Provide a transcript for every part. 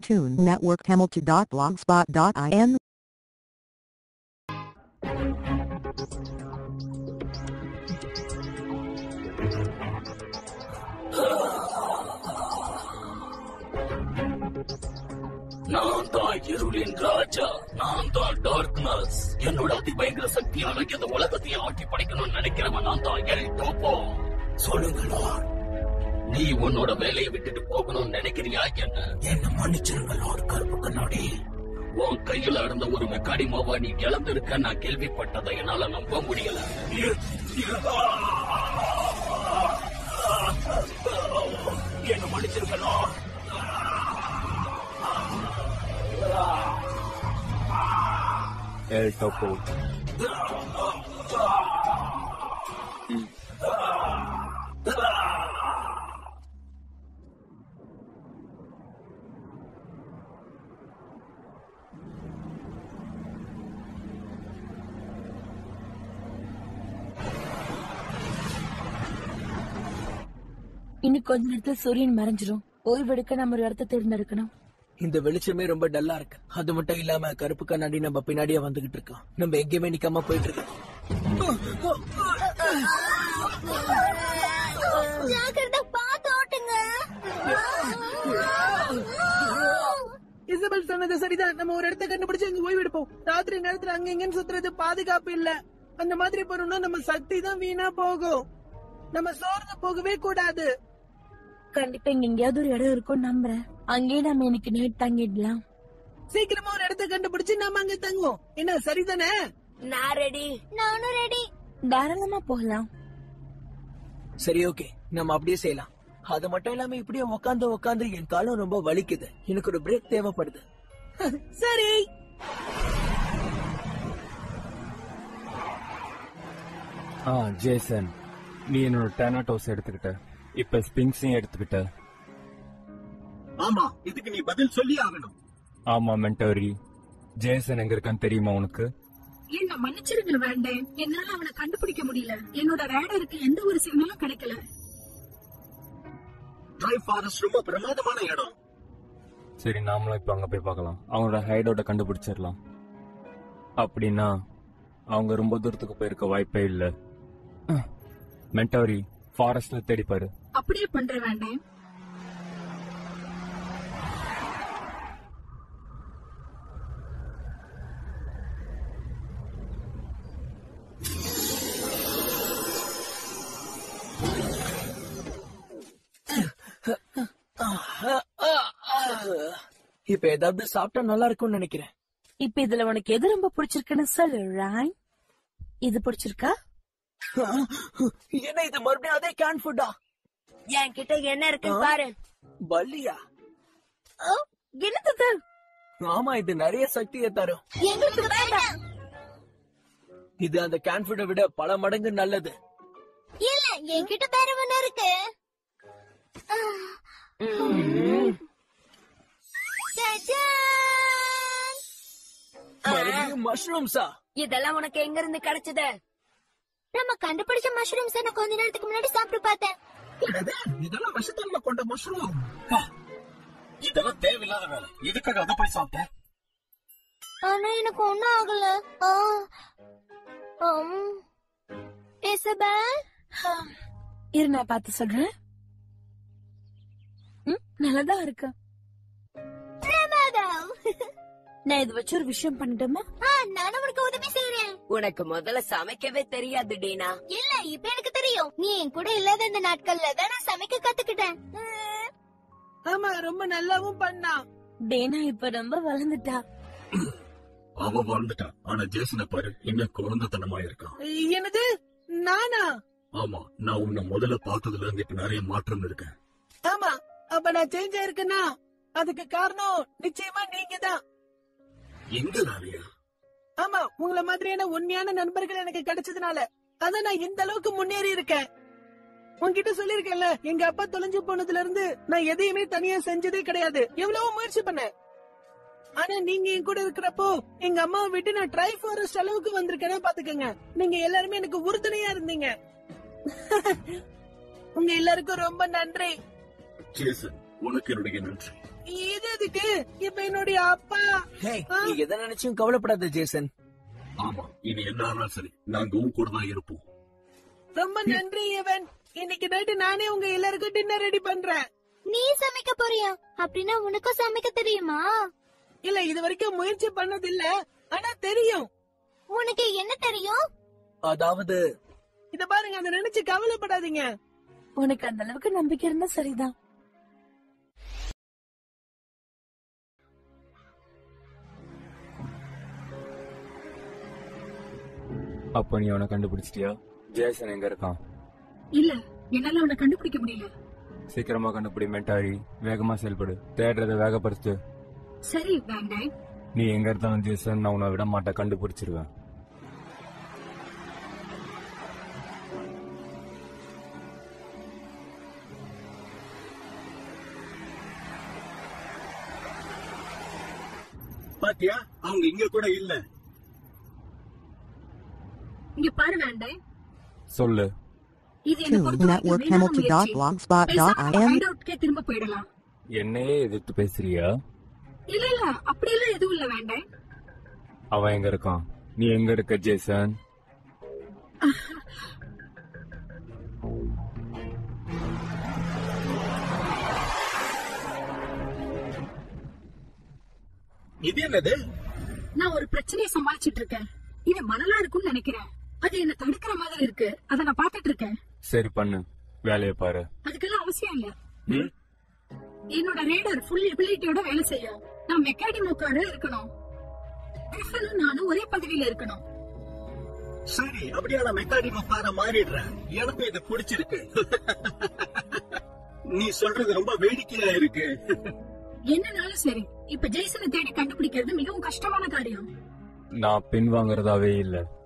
Tune Network Hamilton.blogspot.in நான் தான் இருளின் ராஜா நான் தான் டார்க்னஸ் என்னோட அதி பயங்கர சக்தியால இந்த உலகத்தையே ஆட்டி படைக்கணும்னு நினைக்கிறவன் நான் தான் எல் டோப்போ சொல்லுங்க நீ உன்னோட வேலையை விட்டுட்டு போகணும்னு நினைக்கிறியா என்ன? என்ன மன்னிச்சிருங்க லார்ட் கருப்பு கண்ணாடி உன் கையில இருந்த ஒரு மெக்காடி மாவா நீ இழந்திருக்க நான் கேள்விப்பட்டதை என்னால நம்ப முடியல. என்ன மன்னிச்சிருங்க லார்ட் El Topo. இன்னும் கொஞ்ச நேரத்துல சூரியன் மறைஞ்சிரும். ஓய்வெடுக்க நம்ம ஒரு இடத்த தேர்ந்தெடுக்கணும். இந்த வெளிச்சமே ரொம்ப டல்லா இருக்கு. அது மட்டும் இல்லாம கருப்பு கண்ணாடி நம்ம பின்னாடியே வந்துகிட்டு இருக்கோம். நம்ம எங்கேயுமே நிக்காம போயிட்டு இருக்கோம். இசபெல் சொன்னது சரிதான். நம்ம ஒரு இடத்த கண்டுபிடிச்சு அங்க ஓய்வு எடுப்போம். ராத்திரி நேரத்துல அங்க இங்கன்னு சுத்துறது பாதுகாப்பு இல்ல. அந்த மாதிரி பண்ணணும்னா நம்ம சக்தி தான் வீணா போகும். நம்ம சோர்ந்து போகவே கூடாது. கண்டிப்பா இங்க எங்கேயாவது ஒரு இடம் இருக்கும் நம்புறேன். அங்கேயே நம்ம இன்னைக்கு நைட் தங்கிடலாம். சீக்கிரமா ஒரு இடத்த கண்டுபிடிச்சு நாம அங்க தங்குவோம். என்ன சரிதானே? நான் ரெடி நானும் ரெடி தாராளமா போகலாம். சரி ஓகே நம்ம அப்படியே செய்யலாம். அது மட்டும் இல்லாம இப்படியே உட்காந்து உட்காந்து என் காலம் ரொம்ப வலிக்குது. எனக்கு ஒரு பிரேக் தேவைப்படுது. சரி. ஆ ஜேசன். நீ என்னோட டேனாட்டோஸ் எடுத்துக்கிட்ட. இப்ப ஸ்பிங்ஸையும் எடுத்துக்கிட்ட. ஆமா இதுக்கு நீ பதில் சொல்லி ஆகணும். ஆமா மென்டோரி ஜேசன் எங்க இருக்கான்னு தெரியுமா உனக்கு? என்ன மன்னிச்சிருங்க வேண்டேன். என்னால அவனை கண்டுபிடிக்க முடியல. என்னோட ரேடருக்கு எந்த ஒரு சிக்னலும் கிடைக்கல. ட்ரை ஃபாரஸ்ட் ரொம்ப பிரமாதமான இடம். சரி நாமளும் இப்ப அங்க போய் பார்க்கலாம். அவங்களோட ஹைடோட கண்டுபிடிச்சிடலாம். அப்படின்னா அவங்க ரொம்ப தூரத்துக்கு போயிருக்க வாய்ப்பே இல்ல. மென்டோரி ஃபாரஸ்ட்ல தேடி பாரு அப்படியே பண்ற வேண்டேன் இப்ப ஏதாவது சாப்பிட்டா நல்லா இருக்கும்னு நினைக்கிறேன். இப்ப இதுல உனக்கு எது ரொம்ப பிடிச்சிருக்குன்னு சொல்லு ராய். இது பிடிச்சிருக்கா? என்ன இது? மறுபடியும் அதே கேன் ஃபுட்டா என்கிட்ட என்ன இருக்கு பாரு. பல்லியா என்னது ஆமா இது நிறைய சக்தியை தரும். எங்களுக்கு வேண்டாம். இது அந்த கேன் ஃபுட்டை விட பல மடங்கு நல்லது. இல்ல என்கிட்ட வேற ஒண்ணு இருக்கு. மஷ்ரூம்ஸா? இதெல்லாம் உனக்கு எங்க இருந்து கிடைச்சது? நம்ம கண்டுபிடிச்ச மஷ்ரூம்ஸ் நான் கொஞ்ச நேரத்துக்கு முன்னாடி சாப்பிட்டு பார்த்தேன். என்னது? இதெல்லாம் விஷத்தன்மை கொண்ட மஷ்ரூம் இதெல்லாம் தேவையில்லாத வேலை. எதுக்காக அதை போய் சாப்பிட்டேன் ஆனா எனக்கு ஒண்ணும் ஆகல. இரு நான் பார்த்து சொல்றேன். ம், நல்லாதான் இருக்கு. நான் இது வச்சு ஒரு விஷயம் பண்ணட்டுமா? ஆ, நானும் உனக்கு உதவி செய்யறேன் உனக்கு முதல்ல சமைக்கவே தெரியாது டீனா. இல்ல இப்ப எனக்கு தெரியும். நீ என் கூட இல்லாத இந்த நாட்கள்ல தான் நான் சமைக்க கத்துக்கிட்டேன். ஆமா ரொம்ப நல்லாவும் பண்ணா. டேனா இப்ப ரொம்ப வளர்ந்துட்டா. அவ வாழ்ந்துட்டான் ஆனா ஜேசனை பாரு இன்னும் குழந்தைத்தனமா இருக்கான். என்னது? நானா? ஆமா நான் உன்னை முதல்ல பார்த்ததுல இருந்து இப்ப நிறைய மாற்றம் இருக்கேன் ஆமா அப்ப நான் சேஞ்ச் ஆயிருக்கேன்னா அதுக்கு காரணம் நிச்சயமா நீங்க தான் எங்க நிறையா ஆமா உங்கள மாதிரியான உண்மையான நண்பர்கள் எனக்கு கிடைச்சதுனால. அதான் நான் இந்த அளவுக்கு முன்னேறி இருக்கேன். உன்கிட்ட சொல்லிருக்கேன்ல எங்க அப்பா தொலைஞ்சு போனதுல இருந்து நான் எதையுமே தனியா செஞ்சதே கிடையாது. எவ்வளவோ முயற்சி பண்ணேன். ஆனா நீங்க என் கூட இருக்கிறப்போ எங்க அம்மாவை விட்டு நான் ட்ரை ஃபாரஸ்ட் அளவுக்கு வந்திருக்கேன்னா பாத்துக்கோங்க. நீங்க எல்லாருமே எனக்கு உறுதுணையா இருந்தீங்க. உங்க எல்லாருக்கும் ரொம்ப நன்றி. உனக்கு என்னுடைய நன்றி. இது எதுக்கு இப்ப என்னுடைய அப்பா? நீ எதை நினைச்சும் கவலைப்படாத ஜேசன். ஆமா இனி என்ன சரி. நாங்க உன் கூட தான் இருப்போம். ரொம்ப நன்றி இவன். இன்னைக்கு நைட்டு நானே உங்க எல்லாருக்கும் டின்னர் ரெடி பண்றேன். நீ சமைக்க போறியா? அப்படின்னா உனக்கும் சமைக்க தெரியுமா? இல்ல இது வரைக்கும் முயற்சி பண்ணது இல்ல ஆனா தெரியும். உனக்கு என்ன தெரியும்? அதாவது இத பாருங்க அதை நினைச்சு கவலைப்படாதீங்க. உனக்கு அந்த அளவுக்கு நம்பிக்கை இருந்தா சரிதான். அப்ப நீ அவனை கண்டுபிடிச்சிட்டியா? ஜேசன் எங்க இருக்கான்? இல்ல என்னால அவனை கண்டுபிடிக்க முடியல. சீக்கிரமா கண்டுபிடி மென்டாரி. வேகமா செயல்படு. தேடுறத வேகப்படுத்து. சரி வேண்டாம். நீ எங்க இருந்தாலும் ஜேசன் நான் உன்னை விட மாட்டேன் கண்டுபிடிச்சிருவேன். பாத்தியா? அவங்க இங்க கூட இல்ல. இங்க பாரு வேண்டாம் சொல்லு. இது திரும்ப போயிடலாம். என்னையே எதிர்த்து பேசுறியா? இல்ல இல்ல அப்படியெல்லாம் எதுவும் இல்ல வேண்டாம் அவன் எங்க இருக்கான்? நீ எங்க இருக்க ஜேசன்? இது என்னது? நான் ஒரு பிரச்சனையை சமாளிச்சிட்டு இருக்கேன். இது மணலா இருக்கும்னு நினைக்கிறேன். அது என்ன தடுக்கிற மாதிரி இருக்கு. அத நான் பாத்துட்டு இருக்கேன். சரி பண்ணு. வேலையை பாரு. அதுக்கெல்லாம் அவசியம் இல்ல. என்னோட ரேடர் ஃபுல் எபிலிட்டியோட வேலை செய்யும் நான் மெக்காடி மோக்கார இருக்கணும். கிரிஃபனும் நானும் ஒரே பதவியில இருக்கணும். சரி அப்படியே நான் மெக்கானிக் பார மாறிடுறேன் எனக்கும் இது பிடிச்சிருக்கு. நீ சொல்றது ரொம்ப வேடிக்கையா இருக்கு. என்னனாலும் சரி இப்ப ஜெய்சனை தேடி கண்டுபிடிக்கிறது மிகவும் கஷ்டமான காரியம். நான் பின் வாங்குறதாவே இல்ல.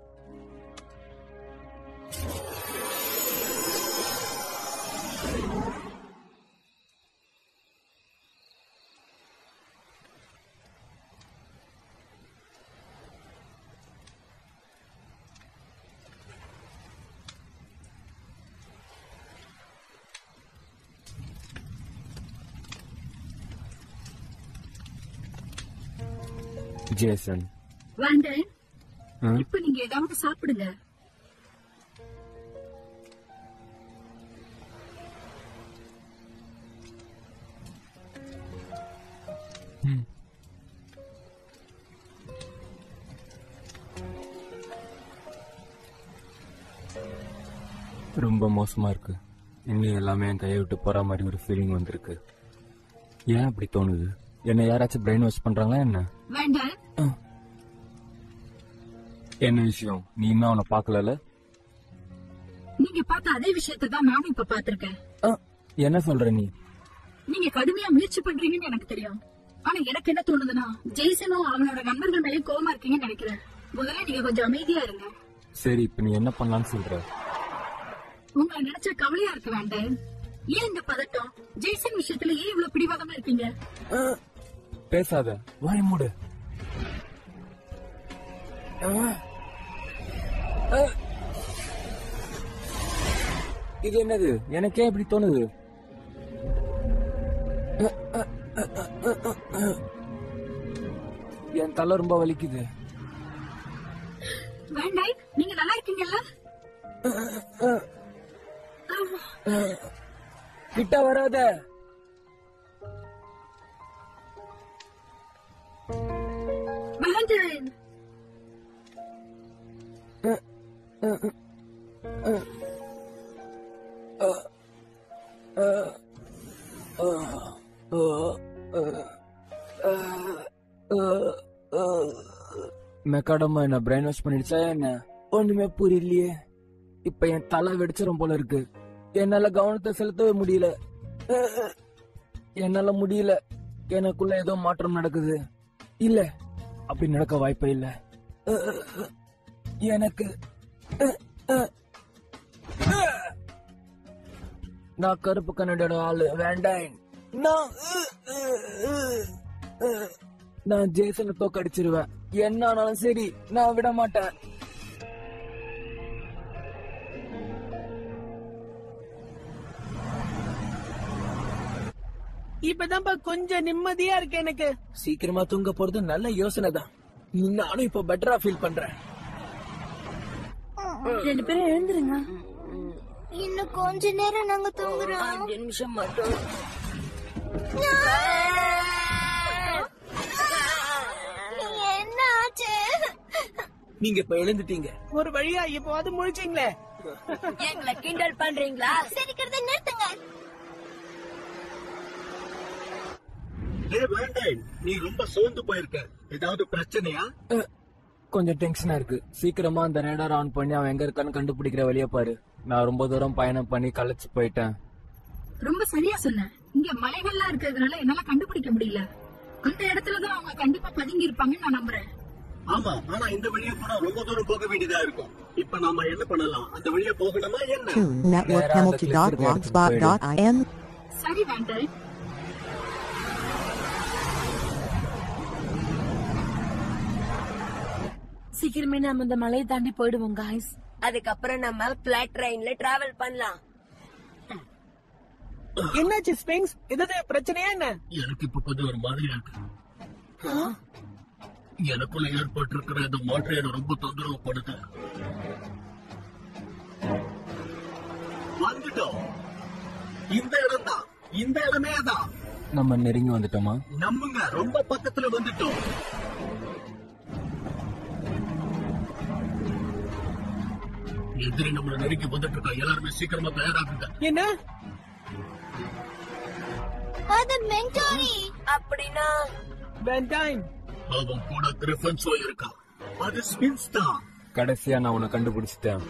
ஜேசன் வேண்டேன்? இப்ப நீங்க ஏதாவது சாப்பிடுங்க. ரொம்ப மோசமா இருக்கு. இன்னும் எல்லாமே என் கையை விட்டு போற மாதிரி ஒரு ஃபீலிங் வந்திருக்கு. ஏன் அப்படி தோணுது? என்ன யாராச்சும் பிரெயின் வாஷ் பண்றாங்களா என்ன? வேண்டாம் என்ன விஷயம்? நீ இன்னும் அவனை பார்க்கல நீங்க பார்த்த அதே விஷயத்தை தான் நானும் இப்ப பாத்திருக்கேன் என்ன சொல்ற நீ? நீங்க கடுமையா முயற்சி பண்றீங்கன்னு எனக்கு தெரியும். ஆனா எனக்கு என்ன தோணுதுன்னா ஜெய்சனும் அவனோட நண்பர்கள் மேலயும் கோவமா இருக்கீங்கன்னு நினைக்கிறேன். முதல்ல நீங்க கொஞ்சம் அமைதியா இருங்க. சரி இப்ப நீ என்ன பண்ணலாம்னு சொல்ற? உங்களை நினைச்சா கவலையா இருக்க வேண்டாம் ஏன் இந்த பதட்டம்? ஜெய்சன் விஷயத்துல ஏன் இவ்வளவு பிடிவாதமா இருக்கீங்க? பேசாத. வாய் மூடு. இது என்னது? எனக்கே இப்படி தோணுது. என் தலை ரொம்ப வலிக்குது. வேண்டாம் நீங்க நல்லா இருக்கீங்கல்ல? கிட்ட வராத. கடமை என்ன பிரெயின் வாஷ் பண்ணிடுச்சா என்ன? ஒண்ணுமே புரியலையே. இப்ப என் தலை வெடிச்சிடும் போல இருக்கு. என்னால கவனத்தை செலுத்தவே முடியல. என்னால முடியல. எனக்குள்ள ஏதோ மாற்றம் நடக்குது. இல்ல. அப்படி நடக்க வாய்ப்பே இல்ல. எனக்கு. நான் கருப்பு கண்ணடோட ஆளு வேண்டாம் நான் நான் ஜேசனை தோக்கடிச்சிருவேன். என்ன ஆனாலும் சரி நான் விட மாட்டேன். இப்பதான்ப்பா கொஞ்சம் நிம்மதியா இருக்கு எனக்கு. சீக்கிரமா தூங்க போறது நல்ல யோசனை தான். நானும் இப்ப பெட்டரா ஃபீல் பண்றேன். ரெண்டு பேரும் எழுந்துருங்க. இன்னும் கொஞ்ச நேரம் நாங்க தூங்குறோம். அஞ்சு நிமிஷம் மட்டும் என்ன ஆச்சு நீங்க இப்ப எழுந்துட்டீங்க. ஒரு வழியா இப்போது முழிச்சிங்களே. எங்களை கிண்டல் பண்றீங்களா? சிரிக்கிறத நிறுத்துங்க. நீ ரொம்ப சோர்ந்து போயிருக்க. ஏதாவது பிரச்சனையா? கொஞ்சம் டென்ஷனா இருக்கு. சீக்கிரமா அந்த ரேடார் ஆன் பண்ணி அவன் எங்க இருக்கான்னு கண்டுபிடிக்கிற வழியை பாரு. நான் ரொம்ப தூரம் பயணம் பண்ணி களைச்சு போயிட்டேன். ரொம்ப சரியா சொன்ன. இங்க மலைகள்லாம் இருக்கிறதுனால என்னால கண்டுபிடிக்க முடியல. அந்த இடத்துலதான் அவங்க கண்டிப்பா பதுங்கி இருப்பாங்கன்னு நான் நம்புறேன். ஆமா ஆனா இந்த வழியா போனா ரொம்ப தூரம் போக வேண்டியதா இருக்கும். இப்ப நாம என்ன பண்ணலாம்? அந்த வழியா போகணுமா என்ன. சரி வேண்டாம் சீக்கிரமே நம்ம இந்த மலையை தாண்டி போயிடுவோம் காய்ஸ் அதுக்கப்புறம் நம்ம பிளாட் ட்ரெயின்ல டிராவல் பண்ணலாம். என்னாச்சு ஸ்பிங்ஸ் ஏதாவது பிரச்சனையா என்ன? எனக்கு இப்ப கொஞ்சம் ஒரு மாதிரியா இருக்கு எனக்குள்ள ஏற்பட்டு இருக்கிற இந்த மாற்றம் என்ன ரொம்ப தொந்தரவு பண்ணுது வந்துட்டோம். இந்த இடம் தான் இந்த இடமே தான். நம்ம நெருங்கி வந்துட்டோமா? நம்புங்க ரொம்ப பக்கத்துல வந்துட்டோம். எதிரி நம்மள நெருங்கி வந்துட்டு இருக்கா எல்லாருமே சீக்கிரமா தயாராகுங்க. என்ன? அது மென்டாரி அப்படின்னா வேண்டாம் அவன் கூட கிரிஃபன்ஸோ இருக்கான் அது ஸ்பின்ஸ் தான். கடைசியா நான் உன்னை கண்டுபிடிச்சிட்டேன்.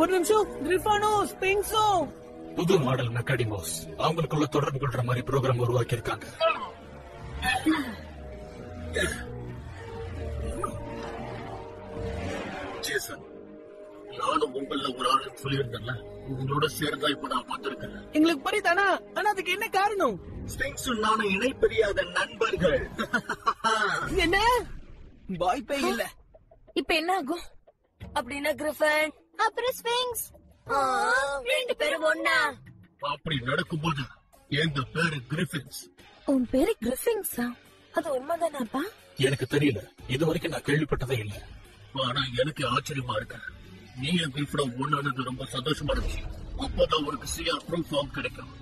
ஒரு நிமிஷம். கிரிஃபானோ ஸ்பிங்ஸோ புது மாடல் மெக்காடிமோஸ் அவங்களுக்குள்ள தொடர்பு கொள்ற மாதிரி ப்ரோக்ராம் உருவாக்கி இருக்காங்க ஜேசன் நானும் உங்கள ஒரு ஆளு சொல்லியிருந்தேன்ல. உங்களோட சேர்ந்தா இப்ப நான் பார்த்திருக்கேன். எங்களுக்கு புரியுதானா? ஆனா அதுக்கு என்ன காரணம்? ஸ்பிங்ஸும் நானும் இணைப்பிரியாத நண்பர்கள். என்ன? வாய்ப்பே இல்ல. இப்ப என்ன ஆகும்? அப்படின்னா கிரிஃபன் அப்புறம் ஸ்விங்ஸ் ரெண்டு பேரும் ஒன்னா அப்படி நடக்கும்போது எங்க பேரு கிரிஃபின்ஸ். உன் பேரு கிரிஃபிங்ஸா அது உண்மைதானாப்பா? எனக்கு தெரியல. இது வரைக்கும் நான் கேள்விப்பட்டதே இல்ல. ஆனா எனக்கு ஆச்சரியமா இருக்கு. நீ என் கிரிஃபிடம் ஒன்னானது ரொம்ப சந்தோஷமா இருந்துச்சு. அப்பதான் உனக்கு சிஆர் ப்ரூஃப் ஃபார்ம் கிடைக்கும்.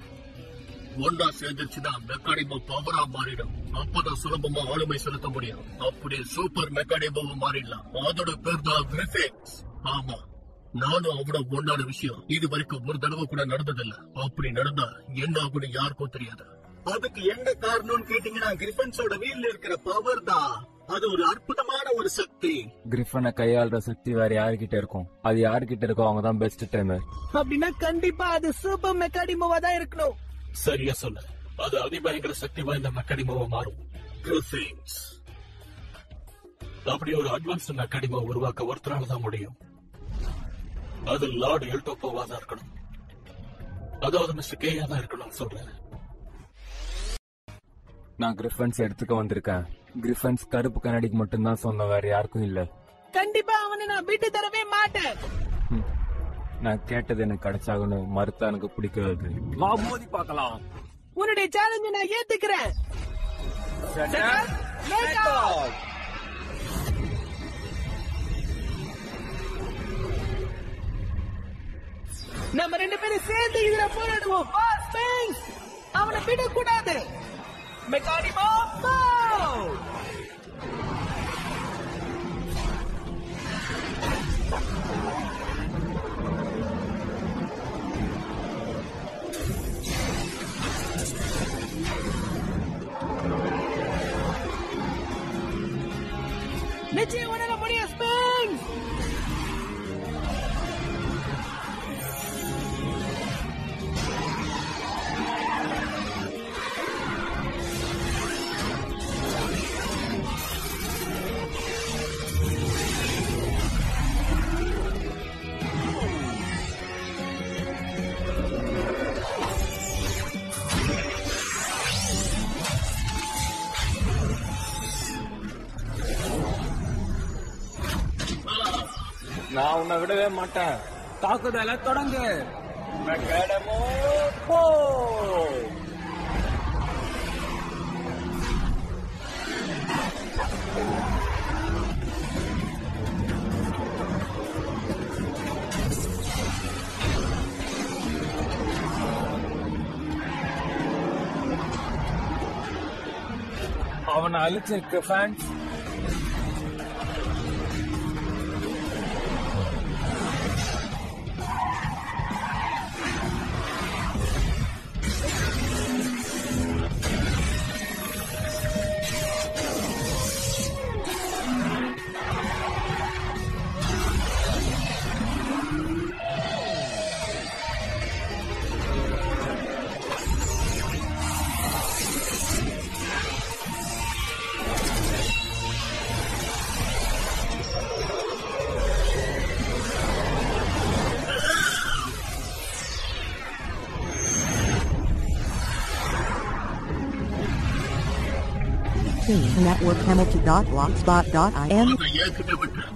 ஒன்னா சேர்ந்துச்சுன்னா மெக்கானிமோ பவரா மாறிடும். அப்பதான் சுலபமா ஆளுமை செலுத்த முடியும். அப்படி சூப்பர் மெக்கானிமோ மாறிடலாம். அதோட பேர் தான் கிரிஃபிக்ஸ் ஆமா. நானும் அவட ஒன்னான விஷயம். இது வரைக்கும் ஒரு தடவை கூட நடந்ததில்ல. அப்படி நடந்தா என்ன ஆகும்னு யாருக்கும் தெரியாது. அதுக்கு என்ன காரணம்னு கேட்டீங்கன்னா கிரிஃபன்ஸோட வீல்ல இருக்கிற பவர் தான். அது ஒரு அற்புதமான ஒரு சக்தி. கிரிஃபனை கையாளுற சக்தி வேற யாருக்கிட்ட இருக்கும்? அது யாருக்கிட்ட இருக்கோ அவங்க தான் பெஸ்ட் டைமர் அப்படின்னா கண்டிப்பா அது சூப்பர் மெக்காடிமோவா தான் இருக்கணும். சரியா சொல்ல அது அதிபயங்கர சக்தி வாய்ந்த மெக்கானிமாவா மாறும். கிரிஃபின்ஸ் அப்படி ஒரு அட்வான்ஸ் மெக்கானிமா உருவாக்க ஒருத்தரால தான் முடியும். அது லார்டு எல்டோப்போவா தான் இருக்கணும். அதாவது மிஸ்டர் கேயா தான் இருக்கணும் சொல்றேன். நான் கிரிஃபன்ஸ் எடுத்துக்க வந்திருக்கேன். கிரிஃபன்ஸ் கருப்பு கண்ணாடிக்கு மட்டும்தான் சொந்தம் வேற யாருக்கும் இல்ல. கண்டிப்பா அவனை நான் விட்டு தரவே மாட்டேன். ம். நான் கேட்டது எனக்கு கிடைச்சாகணும். மறுத்தா எனக்கு பிடிக்காது. வா மோதி பார்க்கலாம். உன்னுடைய சேலஞ்ச நான் ஏத்துக்கிறேன். நம்ம ரெண்டு பேரும் சேர்ந்து இதுல போராடுவோம். அவனை விடக்கூடாது. மெக்கானிமோ உன்னை விடவே மாட்டேன். தாக்குதல தொடங்கு. மெக்காடமோ போ! அவனை அழிச்சிருக்கு ஃபேன்ஸ் Team Network Hamilton.blogspot.in. அதை ஏற்கனவே விட்டேன்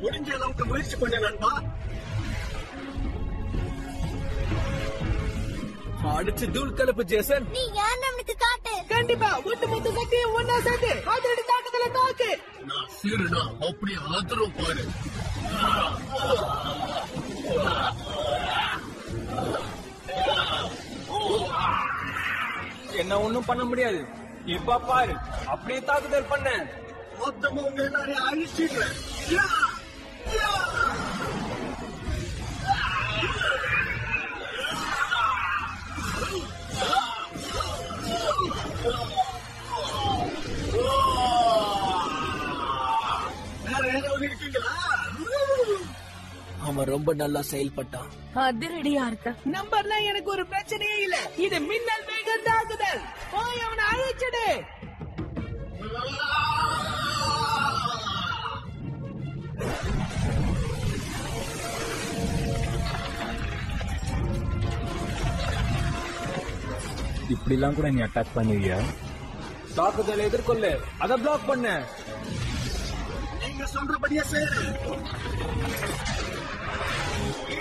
முடிஞ்ச அளவுக்கு முயற்சி பண்ண நண்பா அடிச்சு தூள் கலப்பு ஜேசன் நீ யார் அவனுக்கு காட்டு கண்டிப்பா ஒட்டு மொத்த சக்தியும் ஒன்னா சேர்த்து அதிரடி தாக்குதலை தாக்கு நான் சீருடா அப்படி ஆதரவு பாரு என்ன ஒண்ணும் பண்ண முடியாது. இப்ப பாரு அப்படியே தாக்குதல் பண்ண. மொத்தமா உங்க எல்லாரையும் அழிச்சிடுறேன் அவன் ரொம்ப நல்லா செயல்பட்டான். அதிரடியா இருக்க நம்பர்ல எனக்கு ஒரு பிரச்சனையே இல்ல. இது மின்னல் வேக தாக்குதல் போய் அவனை அழிச்சிடு. இப்படி எல்லாம் கூட நீ அட்டாக் பண்ணுவியா? தாக்குதல் எதிர்கொள்ளு. அத பிளாக் பண்ண. நீங்க சொல்றபடியே செய்யறேன்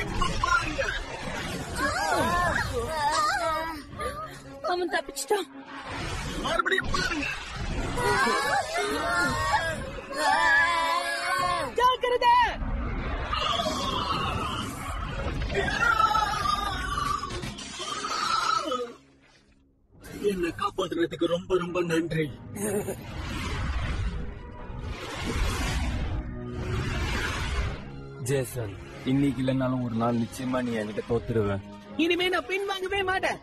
இப்ப பாருங்க அவன் தப்பிச்சிட்டான். மறுபடியும் ஜாக்கிரதை. என்னை காப்பாத்துறதுக்கு ரொம்ப ரொம்ப நன்றி. ஜேசன் இன்னைக்கு இல்லைனாலும் ஒரு நாள் நிச்சயமா நீ என்கிட்ட தோத்துருவேன். இனிமே நான் பின் வாங்கவே மாட்டேன்.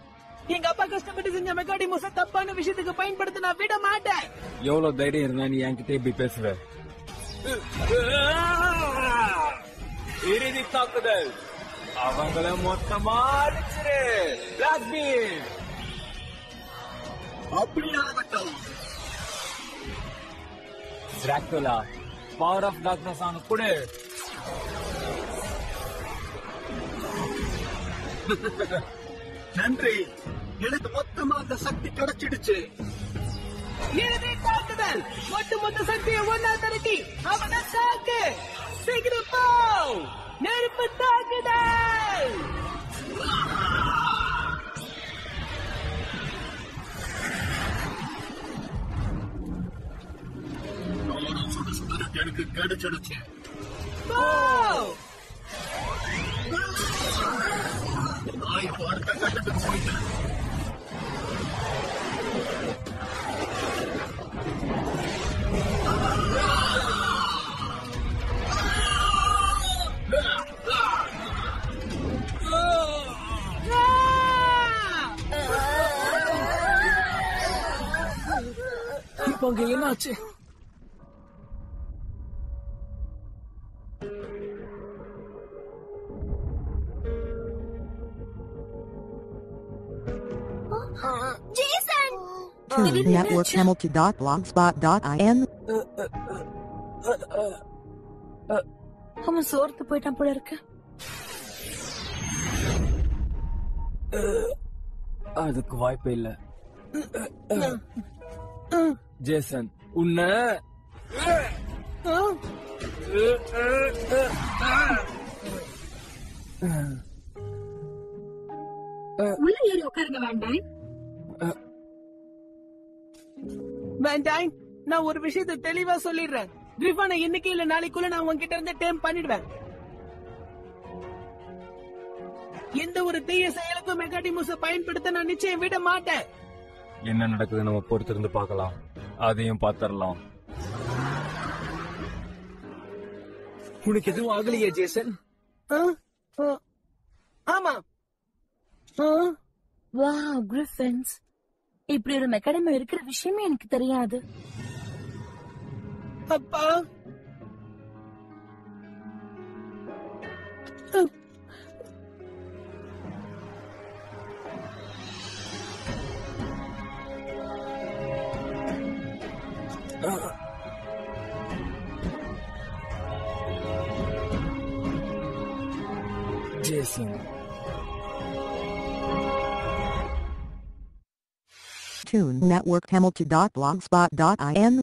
எங்க அப்பா கஷ்டப்பட்டு செஞ்ச மெக்காடி மூச தப்பான விஷயத்துக்கு பயன்படுத்த நான் விட மாட்டேன். எவ்வளவு தைரியம் இருந்தா நீ என்கிட்ட இப்படி பேசுவ? இறுதி தாக்குதல். அவங்கள மொத்தமா அடிச்சிரு. பிளாக் பீம் அப்படியாகட்டும் டிராக்குலா பவர் ஆஃப் டார்க்னஸ் ஆன கூட. நன்றி. எனக்கு மொத்தமா அந்த சக்தி கிடைச்சிடுச்சு. இறுதி தாக்குதல் ஒட்டு மொத்த சக்தியை ஒன்னா திரட்டி அவனை தாக்கு சீக்கிரம் போ. நெருப்பு தாக்குதல். எனக்கு கிடைச்சிடுச்சு. கட்டத்துக்கு போயிட்டேன் இப்போ அங்க என்னாச்சு ஜேசன் Team Network Hamilton.blogspot.in. அவன் சோர்த்து போயிட்டான் போல இருக்கு. அதுக்கு வாய்ப்பே இல்ல. ஜேசன் உன்னை? உள்ள ஏறி உட்காருங்க வேண்டாம். வேண்டாம். நான் ஒரு விஷயத்தை தெளிவா சொல்லிடுறேன். கிரிஃபானை இன்னைக்கு இல்ல நாளைக்குள்ள நான் உன்கிட்ட இருந்து டேம் பண்ணிடுவேன். எந்த ஒரு தீய செயலுக்கும் மெகாடிமூஸ பயன்படுத்த நான் நிச்சயம் விட மாட்டேன். என்ன நடக்குது நம்ம பொறுத்திருந்து பார்க்கலாம். அதையும் பார்த்துடலாம். உனக்கு எதுவும் ஆகலையே ஜேசன். ஆமா. ஆ? வா கிரிஃபன்ஸ் இப்படி ஒரு மெக்காடமி இருக்கிற விஷயமே எனக்கு தெரியாது. அப்பா. Jason Tune Network Hamilton.blogspot.in